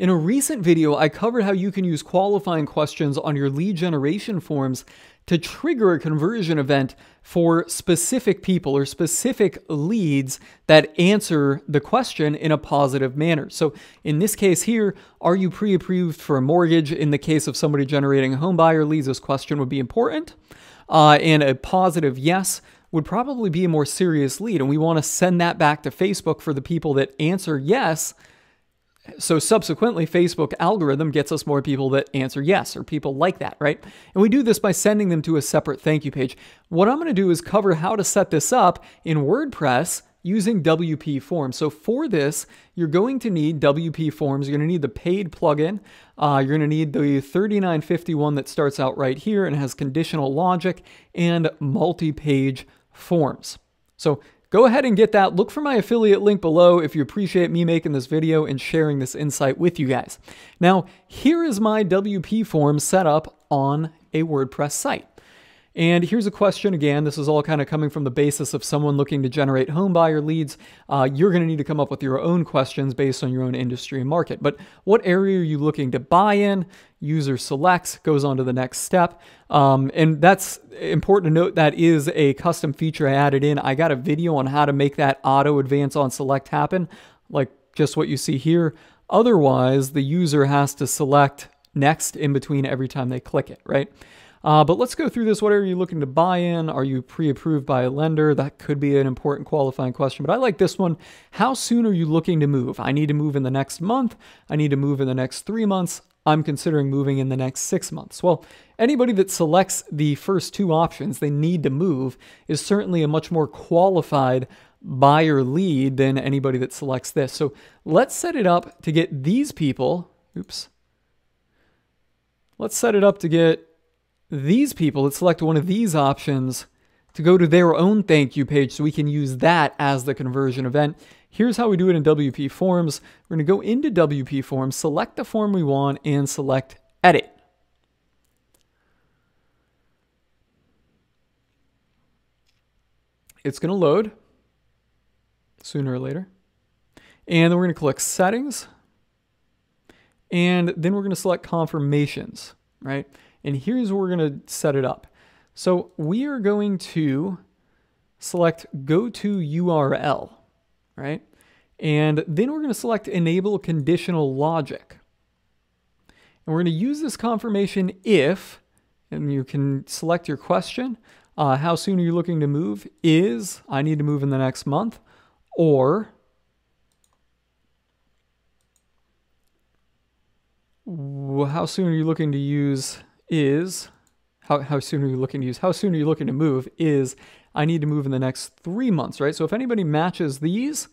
In a recent video, I covered how you can use qualifying questions on your lead generation forms to trigger a conversion event for specific people or specific leads that answer the question in a positive manner. So in this case here, are you pre-approved for a mortgage? In the case of somebody generating home buyer leads, this question would be important. Uh, and a positive yes would probably be a more serious lead. And we want to send that back to Facebook for the people that answer yes so subsequently, Facebook algorithm gets us more people that answer yes or people like that, right? And we do this by sending them to a separate thank you page. What I'm going to do is cover how to set this up in WordPress using WP Forms. So for this, you're going to need WP Forms. You're going to need the paid plugin. Uh, you're going to need the 3951 that starts out right here and has conditional logic and multi-page forms. So Go ahead and get that. Look for my affiliate link below if you appreciate me making this video and sharing this insight with you guys. Now, here is my WP form set up on a WordPress site. And here's a question again. This is all kind of coming from the basis of someone looking to generate home buyer leads. Uh, you're going to need to come up with your own questions based on your own industry and market. But what area are you looking to buy in? User selects, goes on to the next step. Um, and that's important to note that is a custom feature I added in. I got a video on how to make that auto advance on select happen, like just what you see here. Otherwise, the user has to select next in between every time they click it, right? Uh, but let's go through this. What are you looking to buy in? Are you pre approved by a lender? That could be an important qualifying question. But I like this one. How soon are you looking to move? I need to move in the next month. I need to move in the next three months. I'm considering moving in the next six months. Well, anybody that selects the first two options, they need to move, is certainly a much more qualified buyer lead than anybody that selects this. So let's set it up to get these people. Oops. Let's set it up to get these people that select one of these options to go to their own thank you page so we can use that as the conversion event. Here's how we do it in WP Forms. We're going to go into WP Forms, select the form we want, and select Edit. It's going to load sooner or later. And then we're going to click Settings. And then we're going to select Confirmations, right? And here's where we're going to set it up. So we are going to select go to URL, right? And then we're going to select enable conditional logic. And we're going to use this confirmation if, and you can select your question, uh, how soon are you looking to move? Is, I need to move in the next month, or how soon are you looking to use is how, how soon are you looking to use? How soon are you looking to move? Is I need to move in the next three months, right? So if anybody matches these,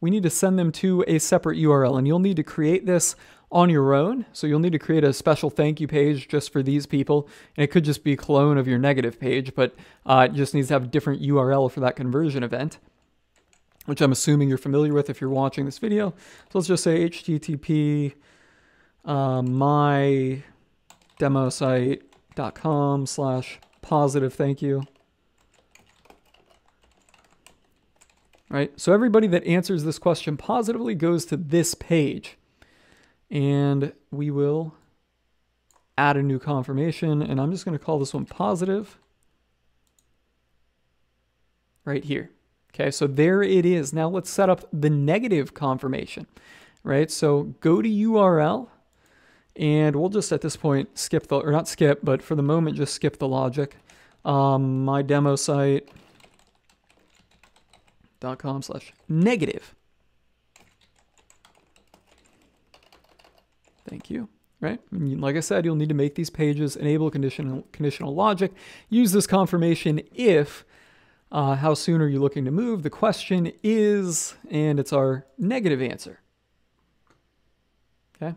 we need to send them to a separate URL and you'll need to create this on your own. So you'll need to create a special thank you page just for these people. And it could just be a clone of your negative page, but uh, it just needs to have a different URL for that conversion event, which I'm assuming you're familiar with if you're watching this video. So let's just say HTTP uh, my demosite.com slash positive thank you. Right, so everybody that answers this question positively goes to this page. And we will add a new confirmation, and I'm just going to call this one positive right here. Okay, so there it is. Now let's set up the negative confirmation, right? So go to URL, and we'll just at this point skip the, or not skip, but for the moment just skip the logic. Um, my demo site dot com slash negative. Thank you. Right? Like I said, you'll need to make these pages, enable conditional, conditional logic, use this confirmation if, uh, how soon are you looking to move? The question is, and it's our negative answer. Okay.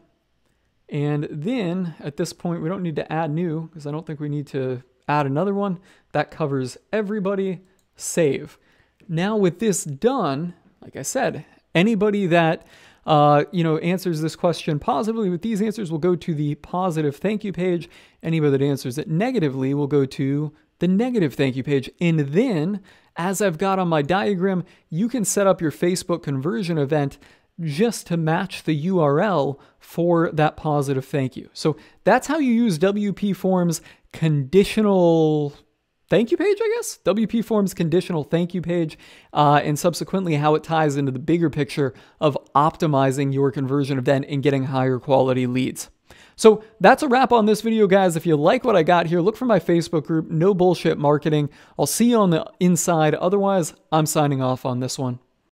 And then at this point, we don't need to add new because I don't think we need to add another one. That covers everybody. Save. Now with this done, like I said, anybody that uh, you know answers this question positively with these answers will go to the positive thank you page. Anybody that answers it negatively will go to the negative thank you page. And then, as I've got on my diagram, you can set up your Facebook conversion event just to match the URL for that positive thank you. So that's how you use WP Forms conditional thank you page, I guess. WP Forms conditional thank you page, uh, and subsequently how it ties into the bigger picture of optimizing your conversion event and getting higher quality leads. So that's a wrap on this video, guys. If you like what I got here, look for my Facebook group, No Bullshit Marketing. I'll see you on the inside. Otherwise, I'm signing off on this one.